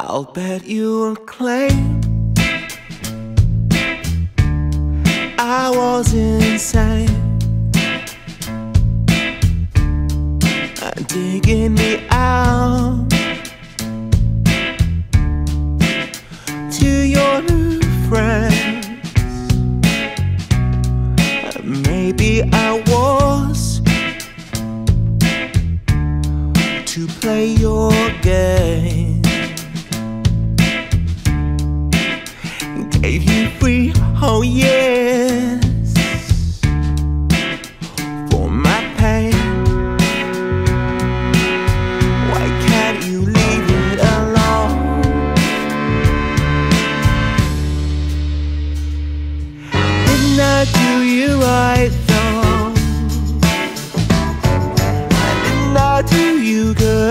I'll bet you will claim I was insane. Digging me out To your new friends. Maybe I was To play you right. I did not do you good.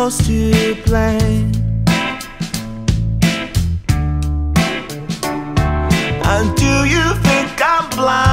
goes to plan And do you think I'm blind?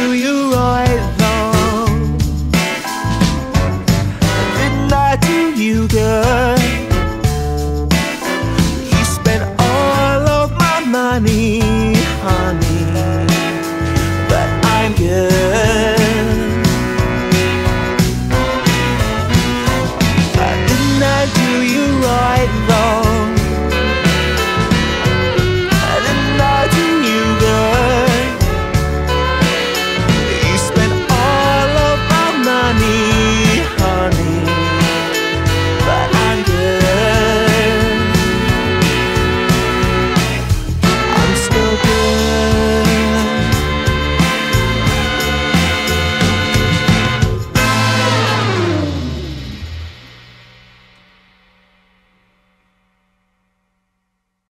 do you right though? Didn't I do you good?